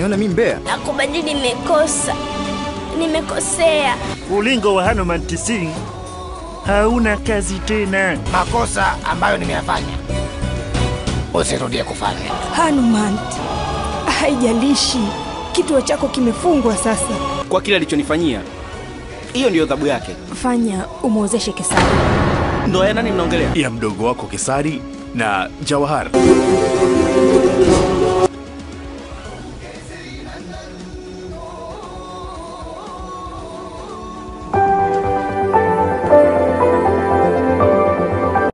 unaniona mimi mbea? Nakubali, nimekosa, nimekosea. Ulingo wa Hanuman Tising hauna kazi tena. Makosa ambayo nimeyafanya usirudie kufanya. Hanuman, haijalishi kituo chako kimefungwa sasa. Kwa kile alichonifanyia, hiyo ndiyo adhabu yake. Fanya umwozeshe Kesari. Ndoa ya nani mnaongelea? ya mdogo wako Kesari na Jawahar.